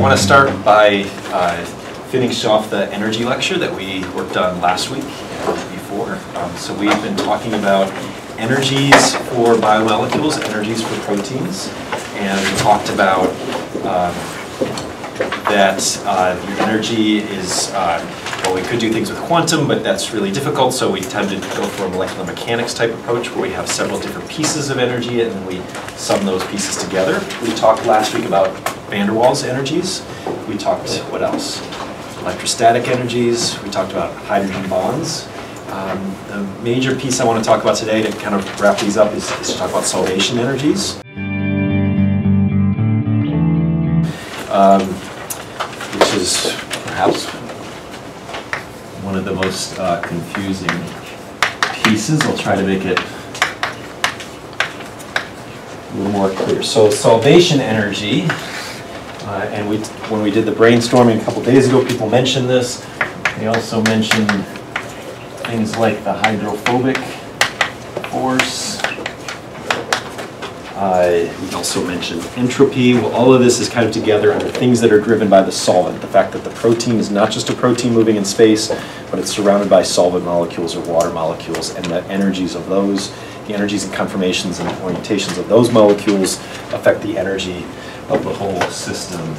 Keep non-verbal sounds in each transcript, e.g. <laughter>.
want to start by uh, off the energy lecture that we worked on last week and before. Um, So we've been talking about energies for biomolecules, energies for proteins, and we talked about um, that uh, the energy is, uh, well, we could do things with quantum, but that's really difficult, so we tend to go for a molecular mechanics type approach where we have several different pieces of energy and then we sum those pieces together. We talked last week about van der Waals energies. We talked, what else? Electrostatic energies. We talked about hydrogen bonds. Um, The major piece I want to talk about today to kind of wrap these up is is to talk about solvation energies. Um, which is perhaps one of the most uh, confusing pieces. I'll try to make it a little more clear. So solvation energy, uh, and we, when we did the brainstorming a couple days ago, people mentioned this. They also mentioned things like the hydrophobic force. Uh, We also mentioned entropy. Well, all of this is kind of together under things that are driven by the solvent. The fact that the protein is not just a protein moving in space, but it's surrounded by solvent molecules or water molecules, and the energies of those, the energies and conformations and orientations of those molecules affect the energy of the whole system.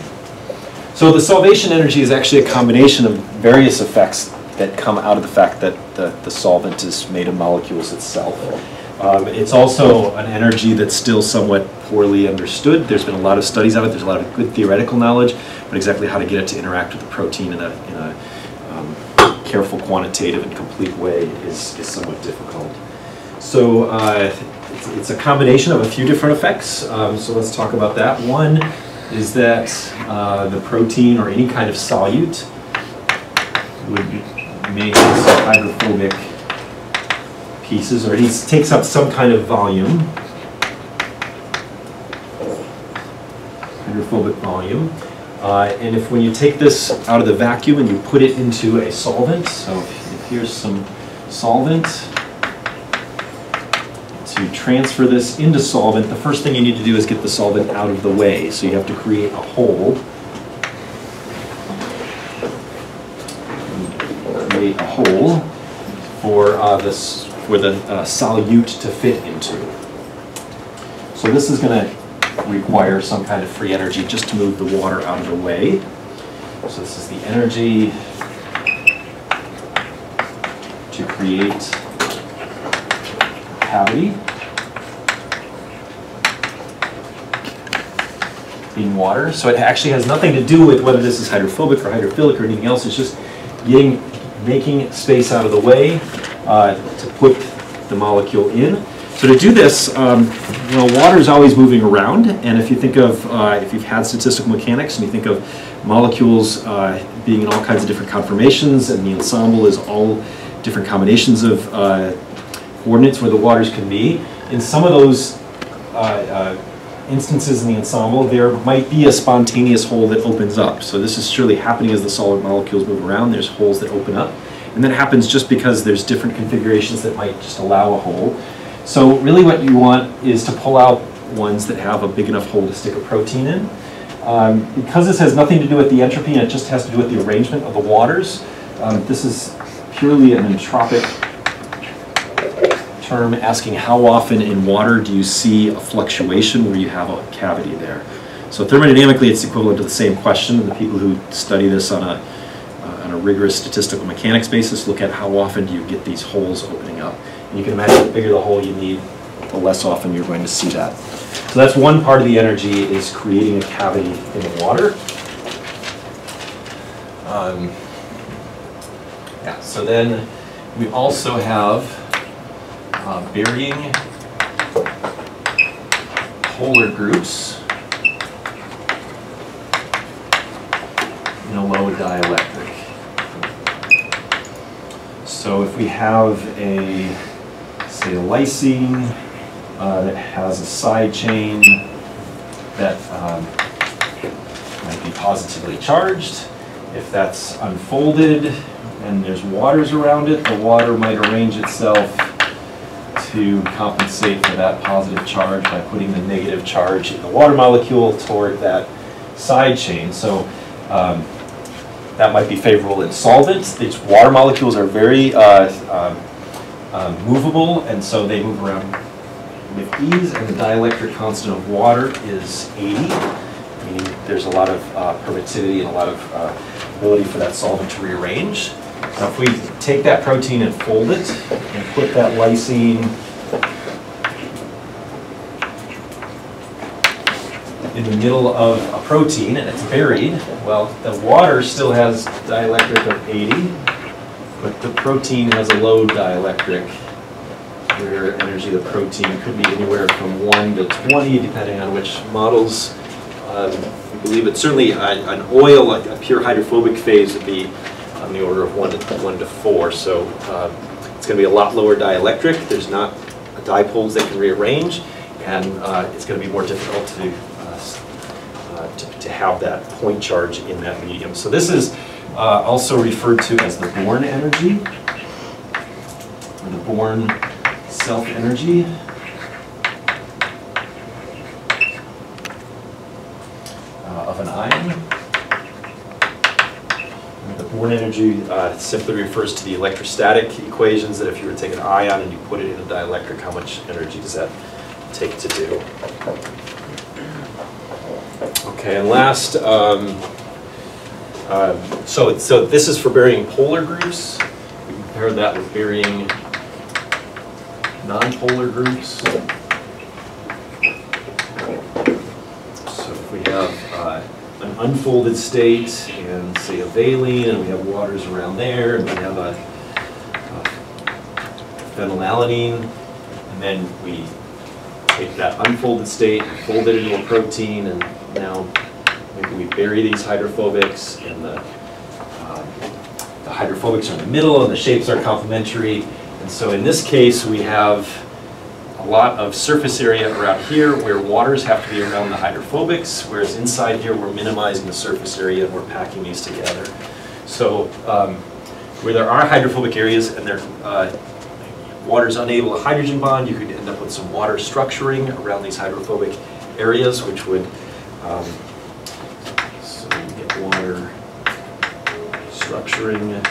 So the solvation energy is actually a combination of various effects that come out of the fact that the, the solvent is made of molecules itself. Um, It's also an energy that's still somewhat poorly understood. There's been a lot of studies of it, there's a lot of good theoretical knowledge, but exactly how to get it to interact with the protein in a, in a um, careful, quantitative, and complete way is, is somewhat difficult. So uh, it's, it's a combination of a few different effects, um, so let's talk about that. One is that uh, the protein or any kind of solute would make some hydrophobic pieces, or it needs- takes up some kind of volume. Hydrophobic volume. Uh, And if, when you take this out of the vacuum and you put it into a solvent, so if here's some solvent, to transfer this into solvent, the first thing you need to do is get the solvent out of the way. So you have to create a hole. Create a hole for uh, this, for a, uh, solute to fit into. So this is going to require some kind of free energy just to move the water out of the way. So this is the energy to create cavity in water. So it actually has nothing to do with whether this is hydrophobic or hydrophilic or anything else. It's just getting, making space out of the way to put the molecule in. So to do this, um, well, water is always moving around, and if you think of, uh, if you've had statistical mechanics and you think of molecules uh, being in all kinds of different conformations, and the ensemble is all different combinations of uh, coordinates where the waters can be. In some of those uh, uh, instances in the ensemble, there might be a spontaneous hole that opens up. So this is surely happening as the solid molecules move around. There's holes that open up. And that happens just because there's different configurations that might just allow a hole. So really what you want is to pull out ones that have a big enough hole to stick a protein in. Um, because this has nothing to do with the entropy and it just has to do with the arrangement of the waters, um, this is purely an entropic term asking how often in water do you see a fluctuation where you have a cavity there. So thermodynamically, it's equivalent to the same question. and The people who study this on a, on a rigorous statistical mechanics basis look at how often do you get these holes opening up. And you can imagine the bigger the hole you need, the less often you're going to see that. So that's one part of the energy is creating a cavity in the water. Um, yeah, so then we also have uh, burying polar groups in a low dielectric. So if we have a, say, lysine uh, that has a side chain that um, might be positively charged, if that's unfolded and there's waters around it, the water might arrange itself to compensate for that positive charge by putting the negative charge in the water molecule toward that side chain. So um, that might be favorable in solvents. These water molecules are very uh, um, um, movable, and so they move around with ease, and the dielectric constant of water is 80, meaning there's a lot of uh, permittivity and a lot of uh, ability for that solvent to rearrange. Now, if we take that protein and fold it and put that lysine in the middle of a protein and it's buried, well, the water still has dielectric of 80, but the protein has a low dielectric where energy of the protein could be anywhere from 1 to 20, depending on which models um, you believe. But certainly uh, an oil, like a pure hydrophobic phase, would be on the order of 1 to, 1 to 4. So uh, it's going to be a lot lower dielectric. There's not dipoles that can rearrange, and uh, it's going to be more difficult to have that point charge in that medium. So this is uh, also referred to as the Born energy, or the Born self-energy. uh, of an ion. The Born energy uh, simply refers to the electrostatic equations that if you were to take an ion and you put it in a dielectric, how much energy does that take to do? Okay, and last, um, um, so, so this is for burying polar groups. We compare that with burying non-polar groups. So if we have uh, an unfolded state and say a valine, and we have waters around there, and we have a a phenylalanine, and then we take that unfolded state, and fold it into a protein, and now maybe we bury these hydrophobics, and the, um, the hydrophobics are in the middle, and the shapes are complementary. And so in this case, we have a lot of surface area around here where waters have to be around the hydrophobics, whereas inside here, we're minimizing the surface area and we're packing these together. So um, where there are hydrophobic areas and there, uh, water's unable to hydrogen bond, you could end up with some water structuring around these hydrophobic areas, which would, um, so you get water structuring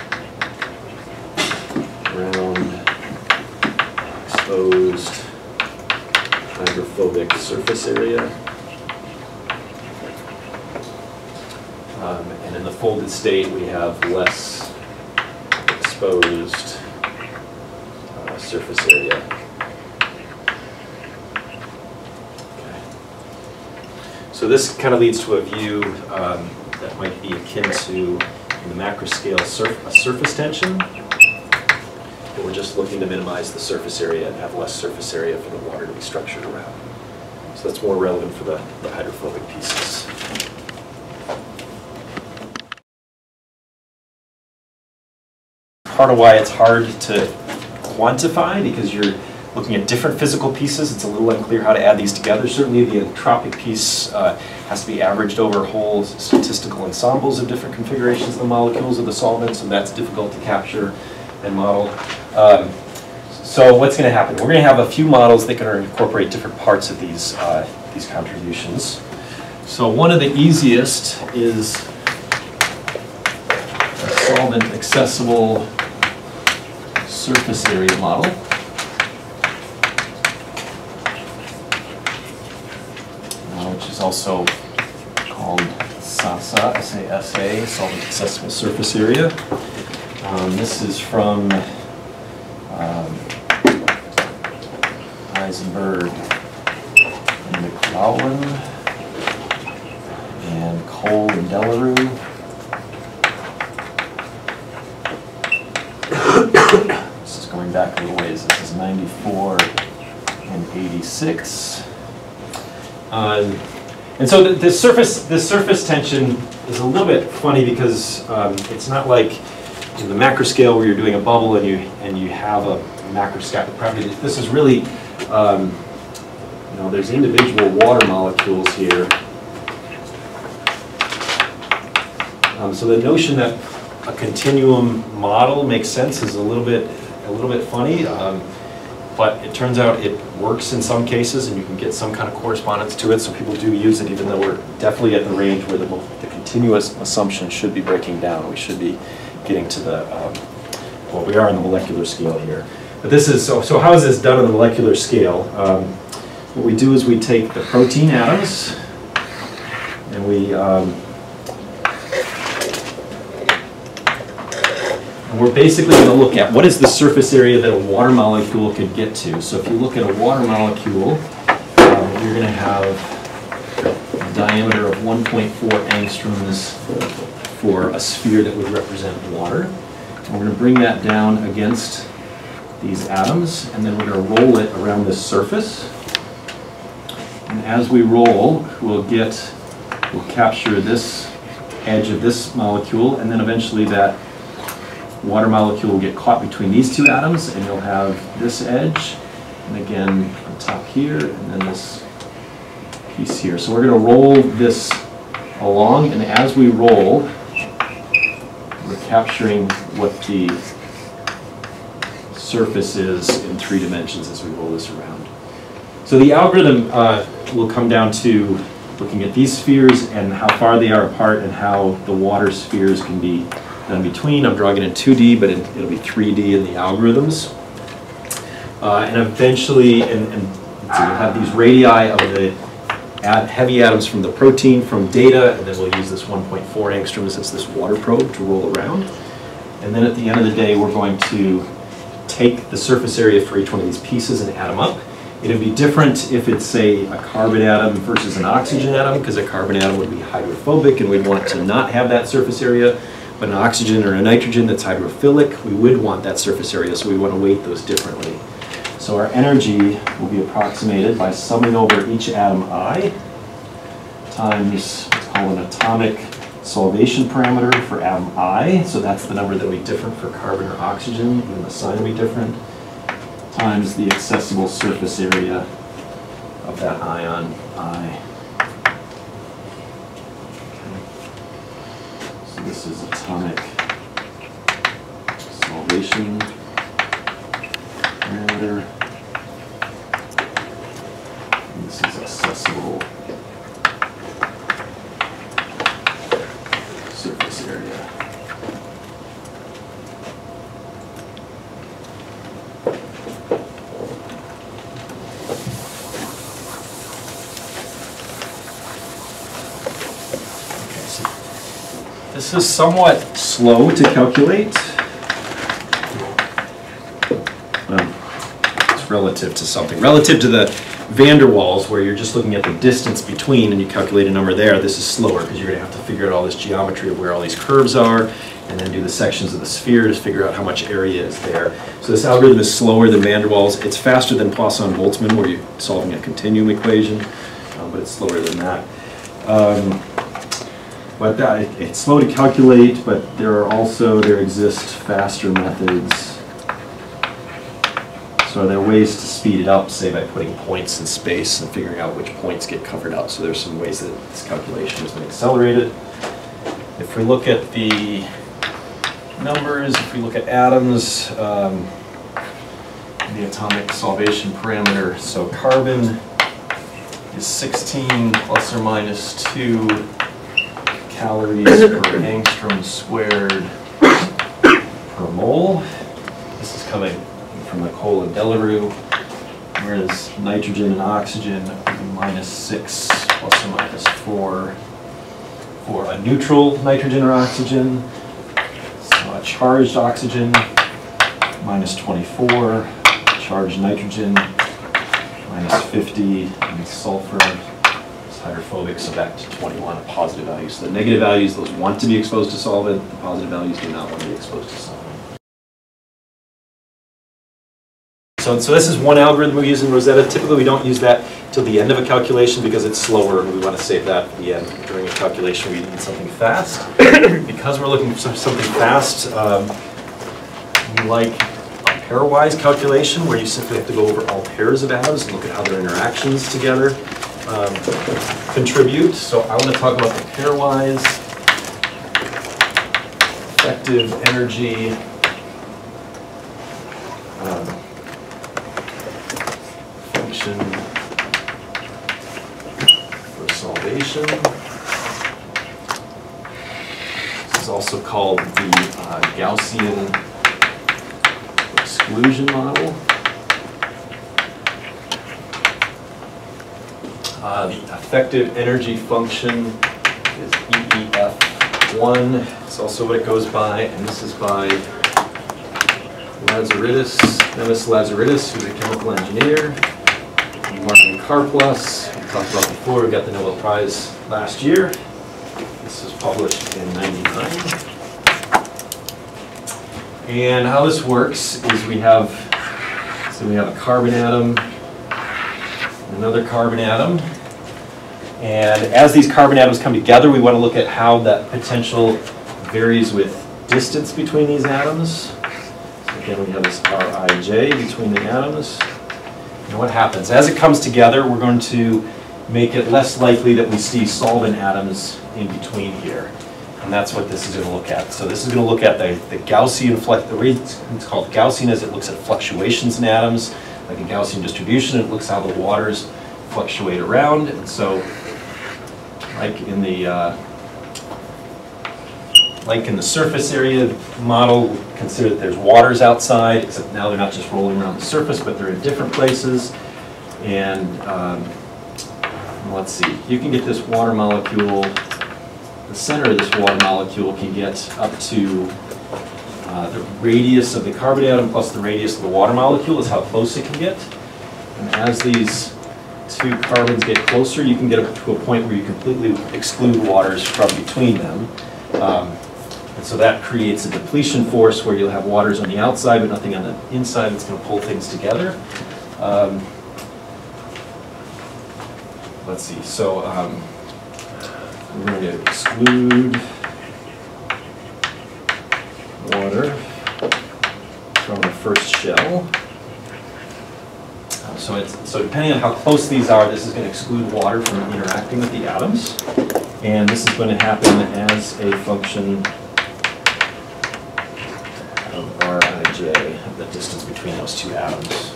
around exposed hydrophobic surface area. Um, And in the folded state, we have less exposed uh, surface area. So this kind of leads to a view um, that might be akin to, in the macro scale, surf- a surface tension. We're just looking to minimize the surface area and have less surface area for the water to be structured around. So that's more relevant for the the hydrophobic pieces. Part of why it's hard to quantify, because you're looking at different physical pieces, it's a little unclear how to add these together. Certainly, the entropic piece uh, has to be averaged over whole statistical ensembles of different configurations of the molecules of the solvents, and that's difficult to capture and model. Um, So what's going to happen? We're going to have a few models that can incorporate different parts of these, uh, these contributions. So one of the easiest is a solvent accessible surface area model. uh, which is also called SASA, S-A-S-A, solvent accessible surface area. Um, This is from um, Eisenberg and McLachlan and Koehl and Delarue. <coughs> This is going back a little ways. This is 94 and 86. Um, And so the, the surface, the surface tension is a little bit funny because um, it's not like in the macro scale where you're doing a bubble and you, and you have a macroscopic property. This is really, um, you know, there's individual water molecules here. Um, So the notion that a continuum model makes sense is a little bit, a little bit funny. But it turns out it works in some cases, and you can get some kind of correspondence to it, so people do use it, even though we're definitely at the range where the, the continuous assumption should be breaking down. We should be getting to the, um, well, we are on the molecular scale here. But this is, so, so how is this done on the molecular scale? Um, What we do is we take the protein atoms, and we, um, we're basically going to look at what is the surface area that a water molecule could get to. So if you look at a water molecule, um, you're going to have a diameter of 1.4 angstroms for a sphere that would represent water. And we're going to bring that down against these atoms, and then we're going to roll it around this surface. And as we roll, we'll get, we'll capture this edge of this molecule, and then eventually that water molecule will get caught between these two atoms, and you'll have this edge, and again, on top here, and then this piece here. So we're gonna roll this along, and as we roll, we're capturing what the surface is in three dimensions as we roll this around. So the algorithm uh, will come down to looking at these spheres and how far they are apart and how the water spheres can be done between. I'm drawing it in 2D, but it- it'll be 3D in the algorithms. Uh, And eventually, and, and so you'll have these radii of the heavy atoms from the protein from data, and then we'll use this 1.4 angstroms as this water probe to roll around. And then at the end of the day, we're going to take the surface area for each one of these pieces and add them up. It'd be different if it's, say, a carbon atom versus an oxygen atom, because a carbon atom would be hydrophobic and we'd want to not have that surface area. An oxygen or a nitrogen that's hydrophilic, we would want that surface area, so we want to weight those differently. So our energy will be approximated by summing over each atom I times what's called an atomic solvation parameter for atom I. So that's the number that will be different for carbon or oxygen, even the sign will be different, times the accessible surface area of that ion I. Okay. So this is atomic solvation parameter. And this is accessible surface area. Okay, so This is somewhat slow to calculate. It's relative to something, relative to the van der Waals, where you're just looking at the distance between and you calculate a number there, this is slower, because you're gonna have to figure out all this geometry of where all these curves are, and then do the sections of the sphere to figure out how much area is there. So this algorithm is slower than van der Waals, it's faster than Poisson-Boltzmann, where you're solving a continuum equation, um, but it's slower than that. Um, But that, it- it's slow to calculate, but there are also, there exist faster methods so are there ways to speed it up, say by putting points in space and figuring out which points get covered up? So there's some ways that this calculation has been accelerated. If we look at the numbers, if we look at atoms, um, the atomic solvation parameter, so carbon is 16 plus or minus 2 calories per angstrom squared per mole. This is coming from Nicole and Delarue, whereas nitrogen and oxygen minus six plus or minus four for a neutral nitrogen or oxygen. So a charged oxygen, minus 24, charged nitrogen, minus 50, and sulfur hydrophobic, so back to 21, a positive value. So the negative values, those want to be exposed to solvent, the positive values do not want to be exposed to solvent. So, so this is one algorithm we use in Rosetta. Typically, we don't use that till the end of a calculation because it's slower. and We want to save that for the end. During a calculation, we need something fast. <coughs> Because we're looking for something fast, um, we like a pairwise calculation where you simply have to go over all pairs of atoms and look at how their interactions together um, contribute. So I want to talk about the pairwise effective energy um, function for solvation. This is also called the uh, Gaussian exclusion model. Uh, The effective energy function is EEF1. It's also what it goes by, and this is by Lazaridis, Themis Lazaridis, who's a chemical engineer. Martin Karplus, we talked about before, we got the Nobel Prize last year. This was published in 99. And how this works is we have, so we have a carbon atom, another carbon atom. And as these carbon atoms come together, we want to look at how that potential varies with distance between these atoms. So again, we have this Rij between the atoms. And what happens? As it comes together, we're going to make it less likely that we see solvent atoms in between here. And that's what this is going to look at. So this is going to look at the, the Gaussian, the it's it's called Gaussian is it looks at fluctuations in atoms, like a Gaussian distribution. It looks how the waters fluctuate around. And so, like in the, uh, like in the surface area model, consider that there's waters outside, except now they're not just rolling around the surface, but they're in different places. And um, let's see, you can get this water molecule, the center of this water molecule can get up to uh, the radius of the carbon atom plus the radius of the water molecule is how close it can get. And as these two carbons get closer, you can get up to a point where you completely exclude waters from between them. Um, and so that creates a depletion force where you'll have waters on the outside but nothing on the inside that's going to pull things together. Um, let's see, so um, we're going to exclude water from the first shell. So it's, so depending on how close these are, this is going to exclude water from interacting with the atoms. And this is going to happen as a function of Rij, the distance between those two atoms.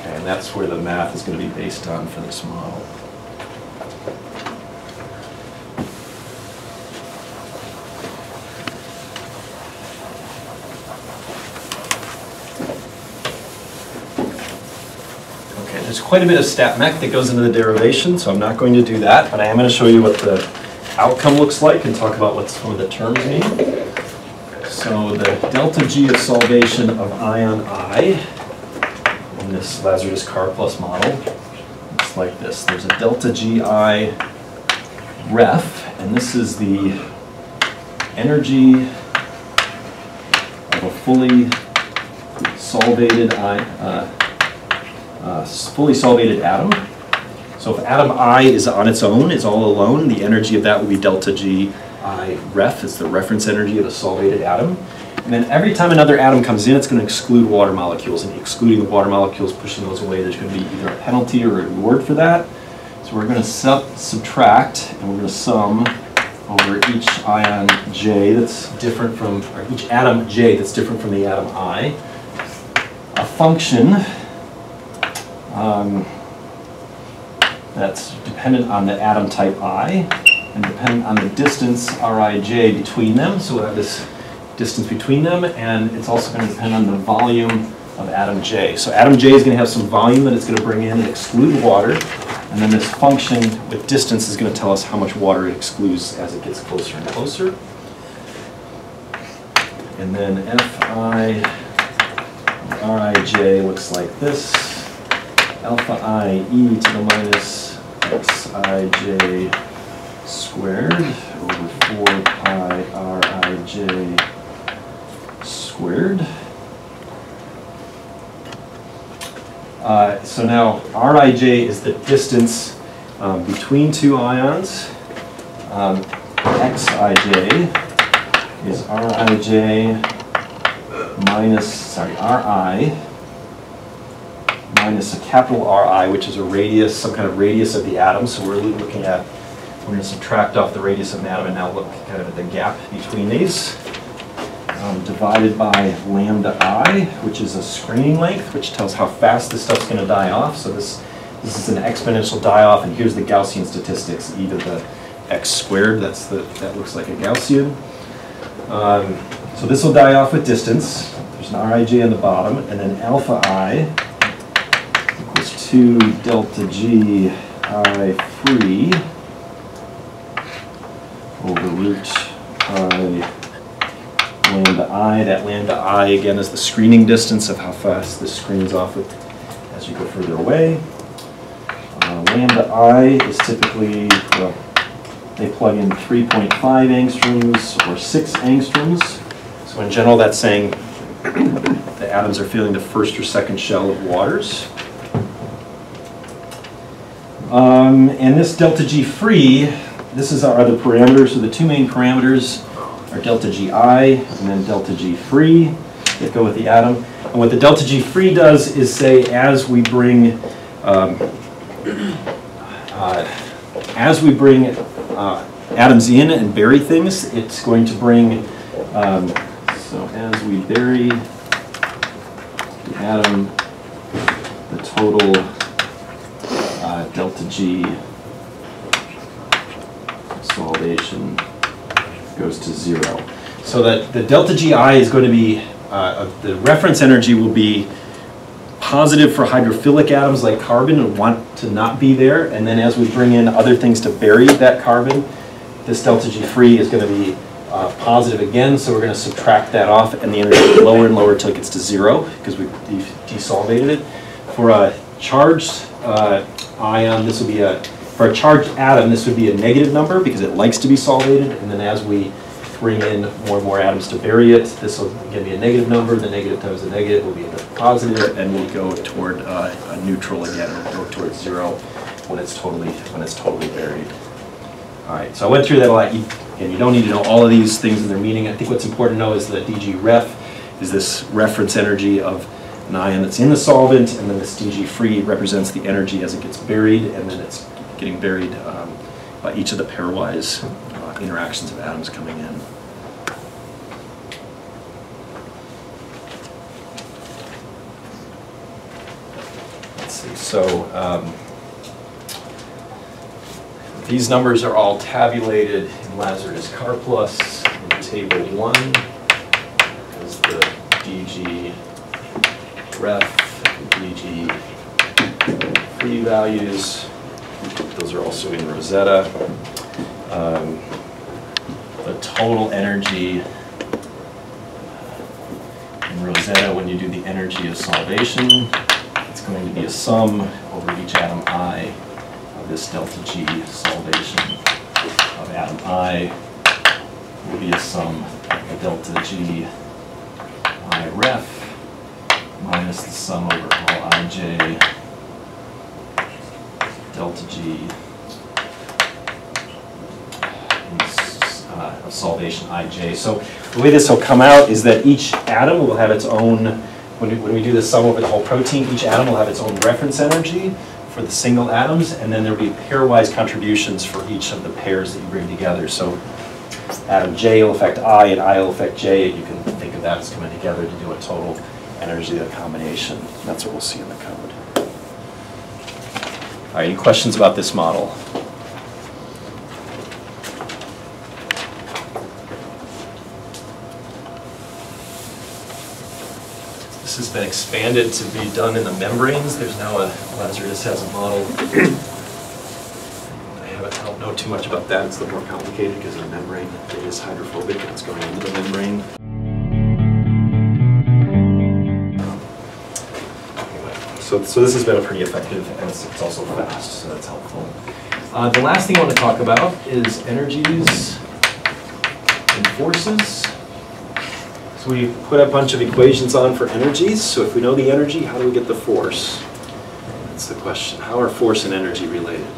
Okay, and that's where the math is going to be based on for this model. Okay, there's quite a bit of stat mech that goes into the derivation, so I'm not going to do that, but I am going to show you what the outcome looks like and talk about what some of the terms mean. So the delta G of solvation of ion I in this Lazaridis Karplus model looks like this. There's a delta GI ref, and this is the energy of a fully solvated I, uh, uh, fully solvated atom. So if atom I is on its own, is all alone, the energy of that would be delta G I ref, it's the reference energy of a solvated atom. And then every time another atom comes in, it's going to exclude water molecules, and excluding the water molecules, pushing those away, there's going to be either a penalty or a reward for that. So we're going to sub subtract, and we're going to sum over each ion J that's different from, or each atom J that's different from the atom I, a function um, that's dependent on the atom type I and dependent on the distance Rij between them. So we'll have this distance between them, and it's also going to depend on the volume of atom J. So atom J is going to have some volume that it's going to bring in and exclude water, and then this function with distance is going to tell us how much water it excludes as it gets closer and closer. And then Fi Rij looks like this. Alpha i e to the minus xij squared over 4 pi rij squared. Uh, so now Rij is the distance um, between two ions. Um, Xij is Rij minus, sorry, Ri minus a capital Ri, which is a radius, some kind of radius of the atom. So we're looking at, we're going to subtract off the radius of an atom and now look kind of at the gap between these. Um, divided by lambda i, which is a screening length, which tells how fast this stuff's going to die off. So this, This is an exponential die-off, and here's the Gaussian statistics, e to the x squared, that's the, that looks like a Gaussian. Um, So this will die off with distance, there's an Rij on the bottom, and then alpha i 2 delta g i free over root i lambda i. That lambda i, again, is the screening distance of how fast this screens off with, as you go further away. Uh, Lambda i is typically, well, they plug in 3.5 angstroms or 6 angstroms. So in general, that's saying <coughs> the atoms are feeling the first or second shell of waters. Um, and this delta G free, this is our other parameter. So the two main parameters are delta Gi and then delta G free that go with the atom. And what the delta G free does is say as we bring um, uh, as we bring uh, atoms in and bury things, it's going to bring um, so as we bury the atom, the total G solvation goes to zero. So that the delta Gi is going to be, uh, the reference energy will be positive for hydrophilic atoms like carbon and want to not be there. And then as we bring in other things to bury that carbon, this delta G free is going to be uh, positive again. So we're going to subtract that off and the energy lower and lower until it gets to zero because we de desolvated it. For a charged uh, ion, this would be a, for a charged atom, this would be a negative number because it likes to be solvated. And then as we bring in more and more atoms to bury it, this will again be a negative number. The negative times the negative will be a positive, and we'll go toward uh, a neutral again. We'll go towards zero when it's totally when it's totally buried. All right, so I went through that a lot. You, and you don't need to know all of these things and their meaning. I think what's important to know is that DG ref is this reference energy of an ion that's in the solvent, and then this DG free represents the energy as it gets buried, and then it's getting buried um, by each of the pairwise uh, interactions of atoms coming in. Let's see, so um, these numbers are all tabulated in Lazaridis Karplus in table one. Is the DG ref, DG free values. Those are also in Rosetta. Um, the total energy in Rosetta when you do the energy of solvation, it's going to be a sum over each atom i of this delta G solvation of atom i will be a sum of delta G i ref minus the sum over all ij delta G uh, of solvation ij. So the way this will come out is that each atom will have its own, when we, when we do the sum over the whole protein, each atom will have its own reference energy for the single atoms, and then there'll be pairwise contributions for each of the pairs that you bring together. So atom J will affect I, and I will affect J, and you can think of that as coming together to do a total energy of combination. That's what we'll see in the code. All right, any questions about this model? This has been expanded to be done in the membranes. There's now a, Lazaridis has a model. I don't know too much about that. It's a little more complicated because the membrane is hydrophobic and it's going into the membrane. So, so this has been a pretty effective and it's, it's also fast, so that's helpful. Uh, the last thing I want to talk about is energies and forces. So we put a bunch of equations on for energies. So if we know the energy, how do we get the force? That's the question. How are force and energy related?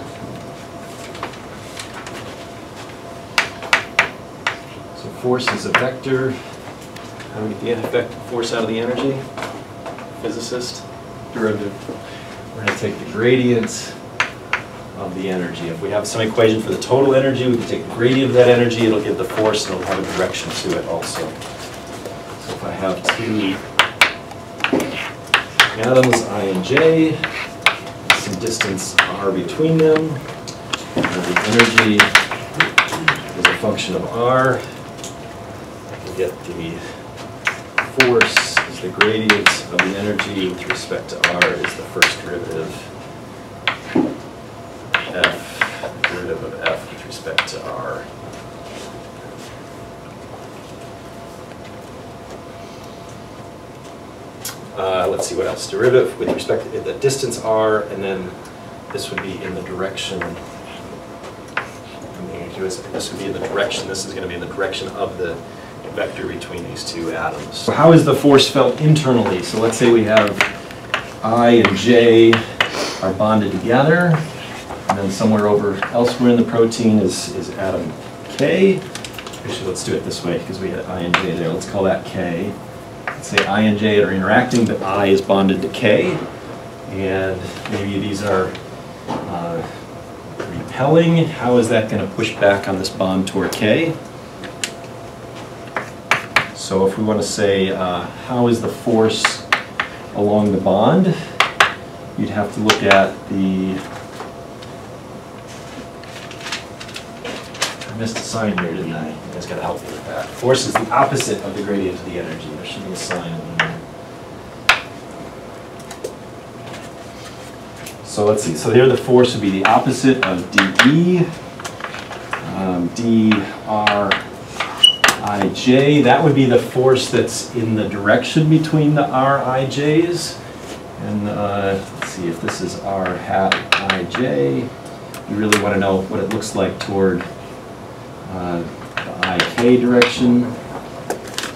So force is a vector. How do we get the force out of the energy? Physicist? Derivative. We're going to take the gradient of the energy. If we have some equation for the total energy, we can take the gradient of that energy, it'll give the force, and it'll have a direction to it also. So if I have two atoms, I and J, some distance r between them. And the energy is a function of r. We get the force the gradient of the energy with respect to r is the first derivative. f, derivative of f with respect to r. Uh, let's see, what else? Derivative with respect to the distance r, and then this would be in the direction. I mean, This would be in the direction, this is gonna be in the direction of the vector between these two atoms. So how is the force felt internally? So let's say we have I and J are bonded together, and then somewhere over elsewhere in the protein is, is atom K. Actually, let's do it this way, because we had I and J there, let's call that K. Let's say I and J are interacting, but I is bonded to K, and maybe these are uh, repelling. How is that going to push back on this bond toward K? So if we want to say, uh, how is the force along the bond? You'd have to look at the, I missed a sign here, didn't I? Guys got to help me with that. Force is the opposite of the gradient of the energy. There should be a sign. So let's see, so here the force would be the opposite of dE, um, drij. That would be the force that's in the direction between the rij's. And uh, let's see, if this is r hat ij, you really want to know what it looks like toward uh, the ik direction.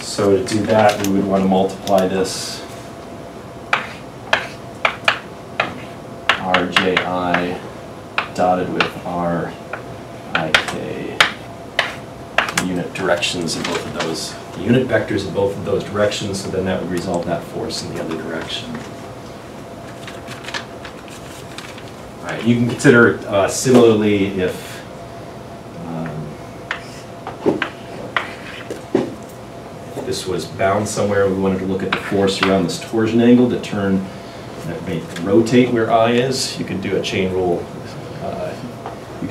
So to do that, we would want to multiply this rji dotted with rik unit directions in both of those, unit vectors in both of those directions, so then that would resolve that force in the other direction. All right, you can consider uh, similarly if um, this was bound somewhere, we wanted to look at the force around this torsion angle to turn, that may rotate where I is, you could do a chain rule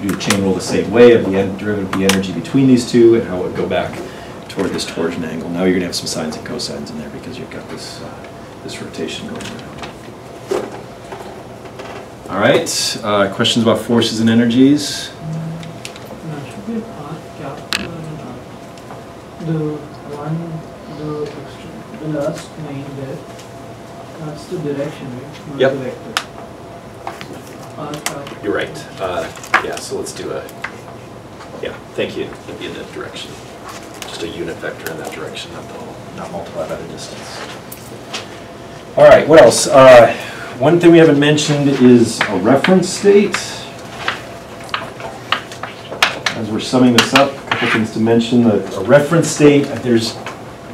do a chain rule the same way of the en- derivative of the energy between these two and how it would go back toward this torsion angle. Now you're gonna have some sines and cosines in there because you've got this, uh, this rotation going around. All right, uh, questions about forces and energies? Now, should we ask capital and the one, the extra, the last line there, that's the direction, right? Not Yep. the vector. Ask. You're right. Uh, Yeah, so let's do a, yeah, thank you. It'd be in that direction. Just a unit vector in that direction, not the whole, not multiplied by the distance. All right, what else? Uh, One thing we haven't mentioned is a reference state. As we're summing this up, a couple things to mention. A a reference state, there's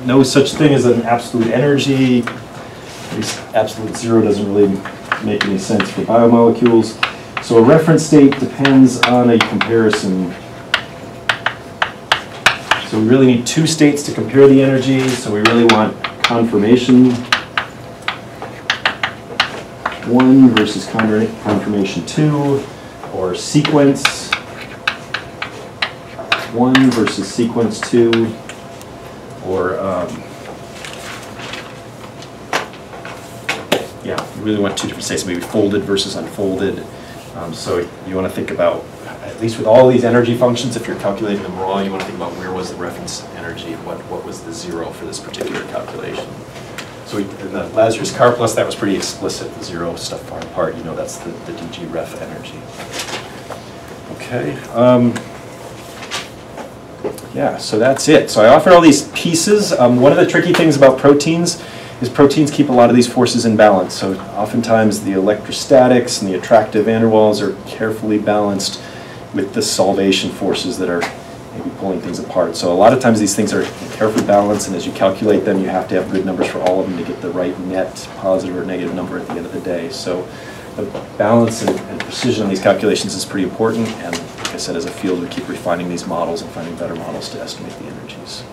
no such thing as an absolute energy. At least absolute zero doesn't really make any sense for biomolecules. So a reference state depends on a comparison. So we really need two states to compare the energy, so we really want conformation one versus conformation two, or sequence one versus sequence two, or, um, yeah, you really want two different states, maybe folded versus unfolded. Um, So you want to think about, at least with all these energy functions, if you're calculating them raw, you want to think about where was the reference energy, what, what was the zero for this particular calculation. So we- in the Lazaridis Karplus, that was pretty explicit, the zero stuff far apart, you know, that's the, the DG ref energy. Okay. um, Yeah, so that's it. So I offered all these pieces. Um, One of the tricky things about proteins is proteins keep a lot of these forces in balance. So oftentimes the electrostatics and the attractive van der Waals are carefully balanced with the solvation forces that are maybe pulling things apart. So a lot of times these things are carefully balanced, and as you calculate them, you have to have good numbers for all of them to get the right net positive or negative number at the end of the day. So the balance and and precision on these calculations is pretty important, and like I said, as a field, we keep refining these models and finding better models to estimate the energies.